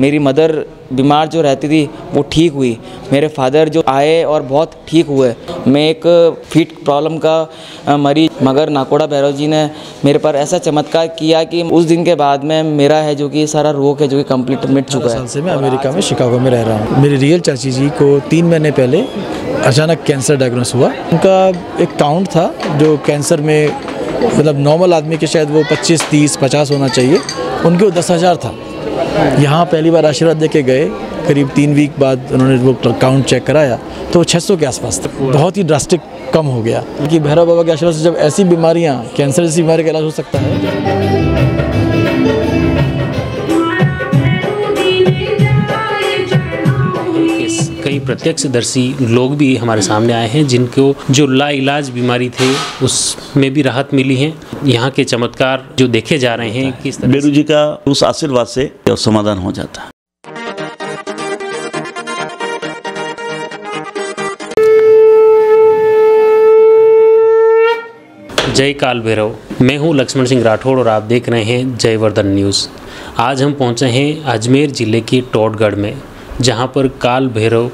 मेरी मदर बीमार जो रहती थी, वो ठीक हुई। मेरे फादर जो आए और बहुत ठीक हुए। मैं एक फिट प्रॉब्लम का मरीज़ मगर नाकोड़ा भैरव जी ने मेरे पर ऐसा चमत्कार किया कि उस दिन के बाद में मेरा है जो कि सारा रोग है, जो कि कंप्लीट मिट चुका है। से मैं अमेरिका में शिकागो में रह रहा हूँ। मेरी रियल चाची जी को तीन महीने पहले अचानक कैंसर डायग्नोस हुआ। उनका एक काउंट था जो कैंसर में मतलब नॉर्मल आदमी के शायद वो 25 30 50 होना चाहिए। उनके वो दस हज़ार था। यहाँ पहली बार आशीर्वाद दे के गए। करीब तीन वीक बाद उन्होंने वो काउंट चेक कराया। तो छः सौ के आसपास तक बहुत ही ड्रास्टिक कम हो गया। क्योंकि भैरव बाबा के आशीर्वाद से जब ऐसी बीमारियाँ कैंसर जैसी बीमारी का इलाज हो सकता है। प्रत्यक्षदर्शी लोग भी हमारे सामने आए हैं जिनको जो लाइलाज बीमारी थे उसमें भी राहत मिली है। यहाँ के चमत्कार जो देखे जा रहे हैं किस तरह बेरू जी का उस आशीर्वाद से समाधान हो जाता। है जय काल भैरव। मैं हूँ लक्ष्मण सिंह राठौड़ और आप देख रहे हैं जयवर्धन न्यूज़। आज हम पहुँचे हैं अजमेर ज़िले की टोटगढ़ में। जहाँ पर काल भैरव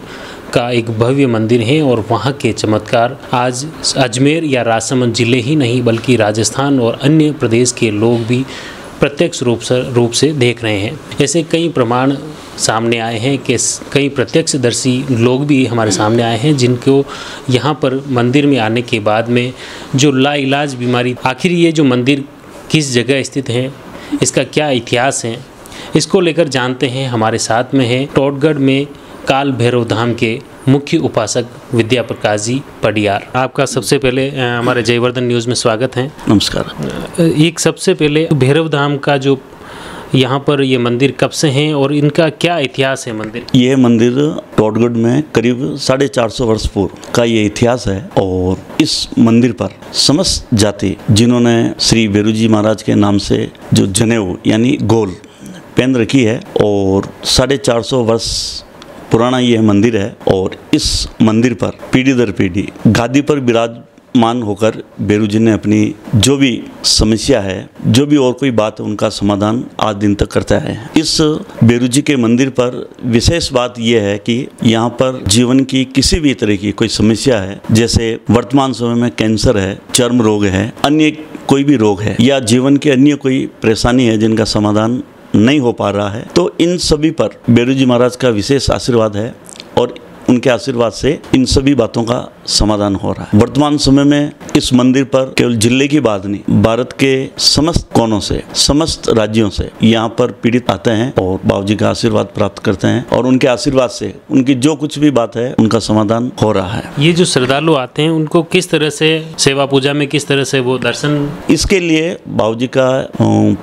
का एक भव्य मंदिर है और वहाँ के चमत्कार आज अजमेर या राजसमंद ज़िले ही नहीं, बल्कि राजस्थान और अन्य प्रदेश के लोग भी प्रत्यक्ष रूप से रूप से देख रहे हैं। ऐसे कई प्रमाण सामने आए हैं कि कई प्रत्यक्षदर्शी लोग भी हमारे सामने आए हैं, जिनको यहाँ पर मंदिर में आने के बाद में जो लाइलाज बीमारी, आखिर ये जो मंदिर किस जगह स्थित है, इसका क्या इतिहास है इसको लेकर जानते हैं हमारे साथ में है टोटगढ़ में काल भैरव धाम के मुख्य उपासक विद्या प्रकाश जी पडियार। आपका सबसे पहले हमारे जयवर्धन न्यूज़ में स्वागत है। नमस्कार। एक सबसे पहले भैरव धाम का जो यहाँ पर ये मंदिर कब से हैं और इनका क्या इतिहास है मंदिर? ये मंदिर टोटगढ़ में करीब साढ़े चार सौ वर्ष पूर्व का ये इतिहास है और इस मंदिर पर समस्त जाति जिन्होंने श्री बेरू जी महाराज के नाम से जो जनेऊ यानी गोल पहन रखी है और साढ़े चार सौ वर्ष पुराना यह मंदिर है और इस मंदिर पर पीढ़ी दर पीढ़ी गादी पर विराजमान होकर बेरू जी ने अपनी जो भी समस्या है, जो भी और कोई बात है, उनका समाधान आज दिन तक करता है। इस बेरू जी के मंदिर पर विशेष बात यह है कि यहाँ पर जीवन की किसी भी तरह की कोई समस्या है, जैसे वर्तमान समय में कैंसर है, चर्म रोग है, अन्य कोई भी रोग है, या जीवन की अन्य कोई परेशानी है, जिनका समाधान नहीं हो पा रहा है। तो इन सभी पर बेरू जी महाराज का विशेष आशीर्वाद है और उनके आशीर्वाद से इन सभी बातों का समाधान हो रहा है। वर्तमान समय में इस मंदिर पर केवल ज़िले की बात नहीं भारत के समस्त कोनों से समस्त राज्यों से यहाँ पर पीड़ित आते हैं और बाबू जी का आशीर्वाद प्राप्त करते हैं और उनके आशीर्वाद से उनकी जो कुछ भी बात है उनका समाधान हो रहा है। ये जो श्रद्धालु आते हैं उनको किस तरह से सेवा पूजा में किस तरह से वो दर्शन इसके लिए बाबूजी का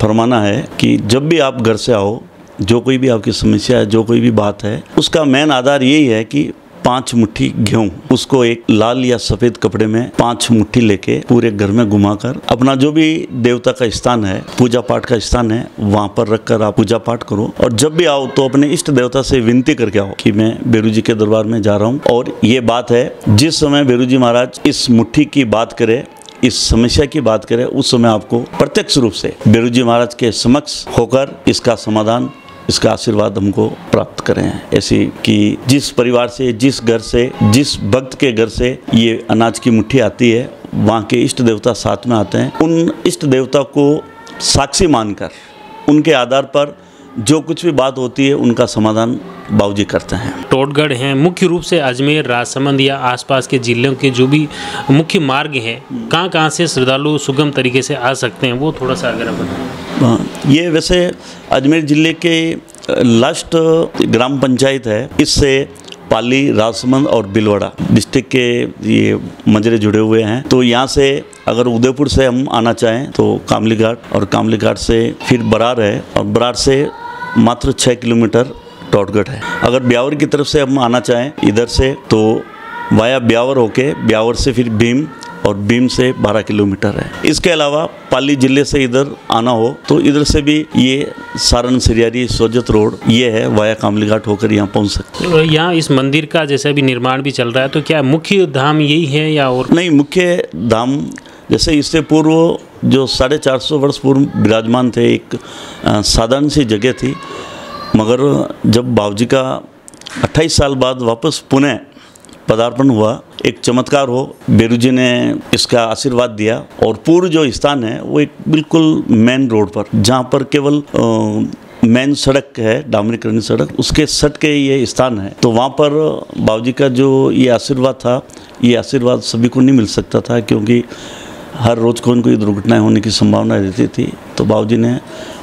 फरमाना है कि जब भी आप घर से आओ जो कोई भी आपकी समस्या है, जो कोई भी बात है, उसका मेन आधार यही है कि पाँच मुट्ठी गेहूँ, उसको एक लाल या सफ़ेद कपड़े में पाँच मुट्ठी लेके पूरे घर में घुमाकर अपना जो भी देवता का स्थान है, पूजा पाठ का स्थान है, वहाँ पर रखकर आप पूजा पाठ करो। और जब भी आओ तो अपने इष्ट देवता से विनती करके आओ कि मैं बेरू जी के दरबार में जा रहा हूँ। और ये बात है, जिस समय बेरू जी महाराज इस मुट्ठी की बात करे, इस समस्या की बात करें, उस समय आपको प्रत्यक्ष रूप से बेरू जी महाराज के समक्ष होकर इसका समाधान इसका आशीर्वाद हमको प्राप्त करें। ऐसी कि जिस परिवार से जिस घर से जिस भक्त के घर से ये अनाज की मुट्ठी आती है वहाँ के इष्ट देवता साथ में आते हैं। उन इष्ट देवता को साक्षी मानकर उनके आधार पर जो कुछ भी बात होती है उनका समाधान बाबूजी करते हैं। टोटगढ़ हैं मुख्य रूप से अजमेर राजसमंद या आसपास के जिलों के जो भी मुख्य मार्ग हैं कहाँ कहाँ से श्रद्धालु सुगम तरीके से आ सकते हैं वो थोड़ा सा अगर आप बताएँ। ये वैसे अजमेर ज़िले के लास्ट ग्राम पंचायत है। इससे पाली, राजसमंद और बिलवाड़ा डिस्ट्रिक्ट के ये मंजरे जुड़े हुए हैं। तो यहाँ से अगर उदयपुर से हम आना चाहें तो कामली घाट और कामली घाट से फिर बरार है और बरार से मात्र छः किलोमीटर टॉटगढ़ है। अगर ब्यावर की तरफ़ से हम आना चाहें इधर से तो वाया ब्यावर होके ब्यावर से फिर भीम और भीम से 12 किलोमीटर है। इसके अलावा पाली ज़िले से इधर आना हो तो इधर से भी ये सारण सिरियारी सोजत रोड ये है वाया कामली घाट होकर यहाँ पहुँच सकते तो यहाँ इस मंदिर का जैसे अभी निर्माण भी चल रहा है तो क्या मुख्य धाम यही है या और? नहीं मुख्य धाम जैसे इससे पूर्व जो साढ़े चार सौ वर्ष पूर्व विराजमान थे एक साधारण सी जगह थी मगर जब बाबूजी का 28 साल बाद वापस पुणे पदार्पण हुआ एक चमत्कार हो। बेरू जी ने इसका आशीर्वाद दिया और पूर्व जो स्थान है, वो एक बिल्कुल मेन रोड पर, जहाँ पर केवल मेन सड़क है डामरीकरण सड़क, उसके सट के ये स्थान है। तो वहाँ पर बाबूजी का जो ये आशीर्वाद था, ये आशीर्वाद सभी को नहीं मिल सकता था क्योंकि हर रोज़ न कोई दुर्घटनाएँ होने की संभावना रहती थी। तो बाबूजी ने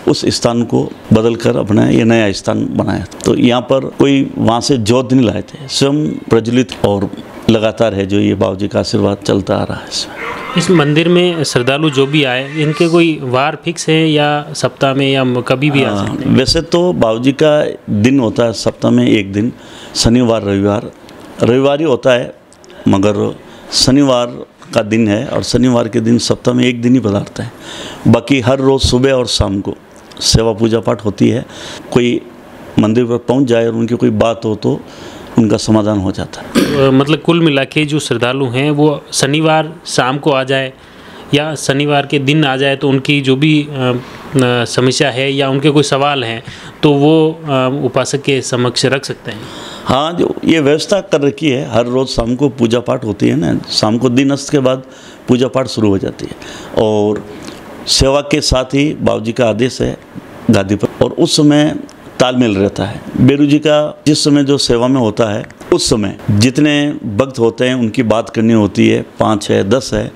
उस स्थान को बदल कर अपना ये नया स्थान बनाया। तो यहाँ पर कोई वहाँ से जोत नहीं लाए थे, स्वयं प्रज्वलित और लगातार है जो ये बाबू जी का आशीर्वाद चलता आ रहा है इसमें इस मंदिर में श्रद्धालु जो भी आए इनके कोई वार फिक्स है या सप्ताह में या कभी भी आ हाँ, सकते हैं? वैसे तो बाबू जी का दिन होता है सप्ताह में एक दिन शनिवार रविवार। रविवार ही होता है मगर शनिवार का दिन है और शनिवार के दिन सप्ताह में एक दिन ही पधारते हैं। बाकी हर रोज़ सुबह और शाम को सेवा पूजा पाठ होती है। कोई मंदिर पर पहुँच जाए और उनकी कोई बात हो तो उनका समाधान हो जाता है। मतलब कुल मिला के जो श्रद्धालु हैं वो शनिवार शाम को आ जाए या शनिवार के दिन आ जाए तो उनकी जो भी समस्या है या उनके कोई सवाल हैं तो वो उपासक के समक्ष रख सकते हैं। हाँ जो ये व्यवस्था कर रखी है हर रोज़ शाम को पूजा पाठ होती है ना शाम को दिन अस्त के बाद पूजा पाठ शुरू हो जाती है। और सेवा के साथ ही बाबूजी का आदेश है गादी पर। और उस समय तालमेल रहता है। बेरू जी का जिस समय जो सेवा में होता है, उस समय जितने भक्त होते हैं, उनकी बात करनी होती है, पाँच है, दस है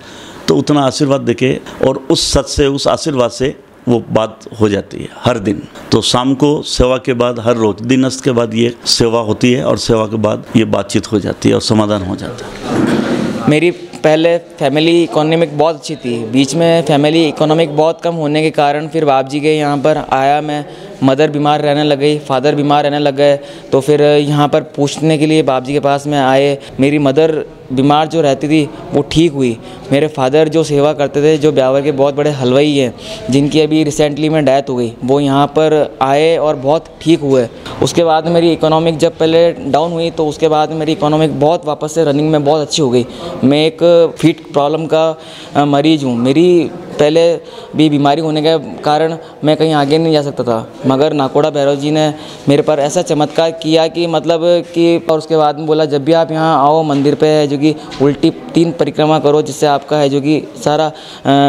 तो उतना आशीर्वाद देके और उस सच से, उस आशीर्वाद से वो बात हो जाती है, हर दिन। तो शाम को सेवा के बाद, हर रोज दिन अस्त के बाद ये सेवा होती है और सेवा के बाद ये बातचीत हो जाती है और समाधान हो जाता है। मेरी पहले फैमिली इकोनॉमिक बहुत अच्छी थी। बीच में फैमिली इकोनॉमिक बहुत कम होने के कारण फिर बाप जी के यहाँ पर आया मैं। मदर बीमार रहने लग गई, फादर बीमार रहने लग गए तो फिर यहाँ पर पूछने के लिए बाप के पास में आए। मेरी मदर बीमार जो रहती थी, वो ठीक हुई। मेरे फादर जो सेवा करते थे, जो ब्यावर के बहुत बड़े हलवाई हैं, जिनकी अभी रिसेंटली में डेथ हो गई, वो यहाँ पर आए और बहुत ठीक हुए। उसके बाद मेरी इकोनॉमिक जब पहले डाउन हुई तो उसके बाद मेरी इकोनॉमिक बहुत वापस से रनिंग में बहुत अच्छी हो गई। मैं एक फिट प्रॉब्लम का मरीज़ हूँ। मेरी पहले भी बीमारी होने के कारण मैं कहीं आगे नहीं जा सकता था। मगर नाकोड़ा भैरव जी ने मेरे पर ऐसा चमत्कार किया कि मतलब कि और उसके बाद में बोला, जब भी आप यहाँ आओ, मंदिर पे है जो कि उल्टी तीन परिक्रमा करो, जिससे आपका है जो कि सारा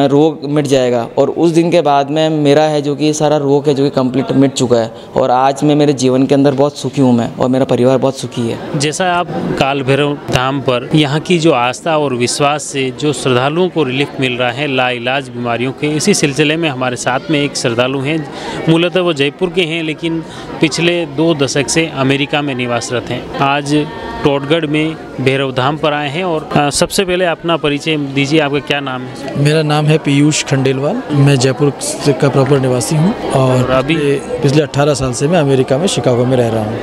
रोग मिट जाएगा। और उस दिन के बाद में मेरा है जो कि सारा रोग है जो कि कंप्लीट मिट चुका है। और आज मैं मेरे जीवन के अंदर बहुत सुखी हूँ मैं, और मेरा परिवार बहुत सुखी है। जैसा आप काल भैरव धाम पर यहाँ की जो आस्था और विश्वास से जो श्रद्धालुओं को रिलीफ मिल रहा है, लाइलाज बीमारियों के इसी सिलसिले में हमारे साथ में एक श्रद्धालु हैं। मूलतः वो जयपुर के हैं लेकिन पिछले दो दशक से अमेरिका में निवासरत हैं। आज टोटगढ़ में भैरव धाम पर आए हैं और सबसे पहले अपना परिचय दीजिए आपका क्या नाम है? मेरा नाम है पीयूष खंडेलवाल। मैं जयपुर का प्रॉपर निवासी हूँ और अभी- पिछले- पिछले 18 साल से मैं अमेरिका में शिकागो में रह रहा हूँ।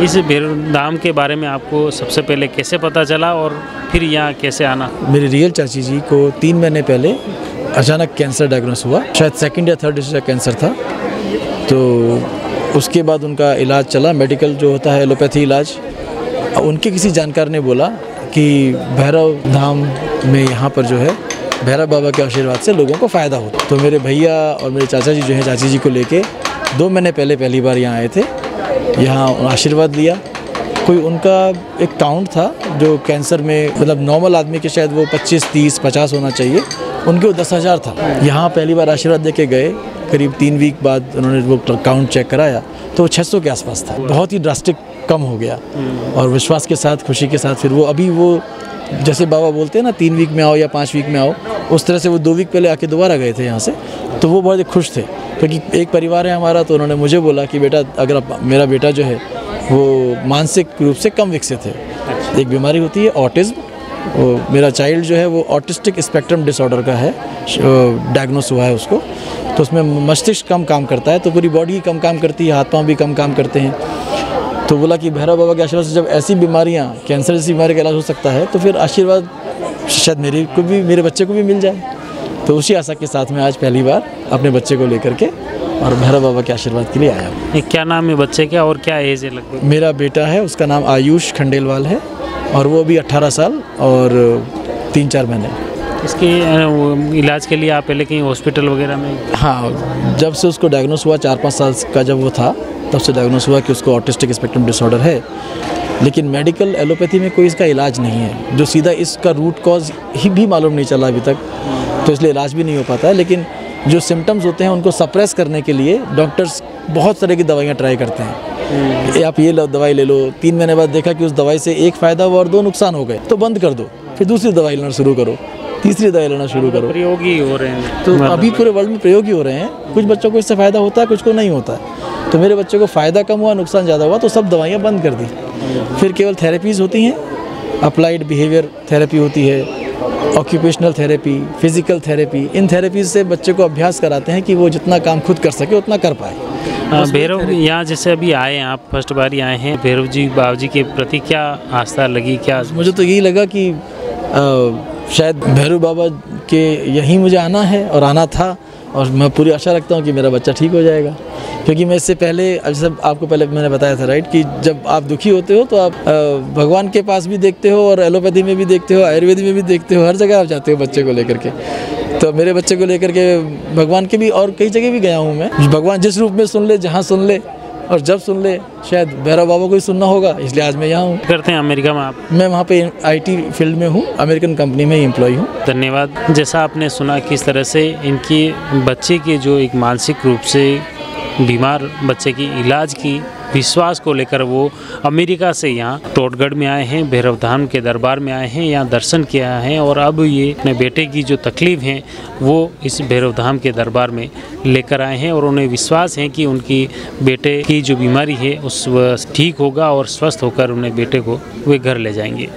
इस भैरव धाम के बारे में आपको सबसे पहले कैसे पता चला और फिर यहाँ कैसे आना? मेरी रियल चाची जी को तीन महीने पहले अचानक कैंसर डायग्नोस हुआ। शायद सेकंड या थर्ड स्टेज का कैंसर था। तो उसके बाद उनका इलाज चला। मेडिकल जो होता है एलोपैथी इलाज, उनके किसी जानकार ने बोला कि भैरव धाम में यहाँ पर जो है, भैरव बाबा के आशीर्वाद से लोगों को फ़ायदा होता तो मेरे भैया और मेरे चाचा जी जो हैं, चाची जी को लेके दो महीने पहले पहली बार यहाँ आए थे। यहाँ आशीर्वाद लिया। कोई उनका एक काउंट था जो कैंसर में मतलब नॉर्मल आदमी के शायद वो 25 30 50 होना चाहिए। उनके दस हज़ार था। यहाँ पहली बार आशीर्वाद दे के गए। करीब तीन वीक बाद उन्होंने वो काउंट चेक कराया। तो वो 600 के आसपास था। बहुत ही ड्रास्टिक कम हो गया। और विश्वास के साथ, खुशी के साथ फिर वो अभी वो जैसे बाबा बोलते हैं ना, तीन वीक में आओ या पाँच वीक में आओ, उस तरह से वो दो वीक पहले आके दोबारा गए थे यहाँ से। तो वो बहुत खुश थे। क्योंकि तो एक परिवार है हमारा तो उन्होंने मुझे बोला कि बेटा, अगर मेरा बेटा जो है, वो मानसिक रूप से कम विकसित है। एक बीमारी होती है ऑटिज्म मेरा चाइल्ड जो है वो ऑटिस्टिक स्पेक्ट्रम डिसऑर्डर का है डायग्नोस हुआ है उसको। तो उसमें मस्तिष्क कम काम करता है तो पूरी बॉडी कम काम करती है हाथ पाँव भी कम काम करते हैं। तो बोला कि भैरव बाबा के आशीर्वाद से जब ऐसी बीमारियाँ कैंसर जैसी बीमारी का इलाज हो सकता है तो फिर आशीर्वाद शायद मेरे को भी मेरे बच्चे को भी मिल जाए। तो उसी आशा के साथ में आज पहली बार अपने बच्चे को लेकर के और भैरव बाबा के आशीर्वाद के लिए आया हूँ। क्या नाम है बच्चे का और क्या एज है लगभग? मेरा बेटा है उसका नाम आयुष खंडेलवाल है। और वो भी 18 साल और तीन चार महीने। इसके इलाज के लिए आप पहले कहीं हॉस्पिटल वगैरह में? हाँ जब से उसको डायग्नोस हुआ चार पाँच साल का जब वो था तब से डायग्नोस हुआ कि उसको ऑटिस्टिक स्पेक्ट्रम डिसऑर्डर है। लेकिन मेडिकल एलोपैथी में कोई इसका इलाज नहीं है जो सीधा इसका रूट कॉज ही भी मालूम नहीं चला अभी तक। तो इसलिए इलाज भी नहीं हो पाता है लेकिन जो सिम्टम्स होते हैं उनको सप्रेस करने के लिए डॉक्टर्स बहुत तरह की दवाइयाँ ट्राई करते हैं। ये आप ये दवाई ले लो तीन महीने बाद देखा कि उस दवाई से एक फ़ायदा हुआ और दो नुकसान हो गए तो बंद कर दो फिर दूसरी दवाई लेना शुरू करो तीसरी दवाई लेना शुरू करो। प्रयोग ही हो रहे हैं। तो अभी पूरे वर्ल्ड में प्रयोग ही हो रहे हैं कुछ बच्चों को इससे फ़ायदा होता है कुछ को नहीं होता। है तो मेरे बच्चों को फ़ायदा कम हुआ नुकसान ज़्यादा हुआ तो सब दवाइयाँ बंद कर दी। फिर केवल थेरेपीज़ होती हैं अप्लाइड बिहेवियर थेरेपी होती है ऑक्यूपेशनल थेरेपी फ़िज़िकल थेरेपी इन थेरेपीज से बच्चे को अभ्यास कराते हैं कि वो जितना काम खुद कर सके उतना कर पाए। भैरव यहाँ जैसे अभी आए हैं आप फ़र्स्ट बार ही आए हैं भैरव जी बाबू जी के प्रति क्या आस्था लगी क्या मुझे तो यही लगा कि आ, शायद भैरव बाबा के यहीं मुझे आना है और आना था। और मैं पूरी आशा रखता हूँ कि मेरा बच्चा ठीक हो जाएगा। क्योंकि मैं इससे पहले सब आपको पहले मैंने बताया था राइट कि जब आप दुखी होते हो तो आप भगवान के पास भी देखते हो और एलोपैथी में भी देखते हो, आयुर्वेद में भी देखते हो, हर जगह आप जाते हो बच्चे को लेकर के। तो मेरे बच्चे को लेकर के भगवान के भी और कई जगह भी गया हूँ मैं। भगवान जिस रूप में सुन ले, जहाँ सुन ले और जब सुन ले शायद भैरव बाबा को ही सुनना होगा इसलिए आज मैं यहाँ हूँ। करते हैं अमेरिका में आप? मैं वहाँ पे आईटी फ़ील्ड में हूँ अमेरिकन कंपनी में एम्प्लॉय हूँ। धन्यवाद। जैसा आपने सुना किस तरह से इनकी बच्चे के जो एक मानसिक रूप से बीमार बच्चे की इलाज की विश्वास को लेकर वो अमेरिका से यहाँ टोटगढ़ में आए हैं, भैरव धाम के दरबार में आए हैं, यहाँ दर्शन किया है और अब ये अपने बेटे की जो तकलीफ़ है, वो इस भैरव धाम के दरबार में लेकर आए हैं और उन्हें विश्वास है कि उनकी बेटे की जो बीमारी है, उस ठीक होगा और स्वस्थ होकर उन्हें बेटे को वे घर ले जाएँगे।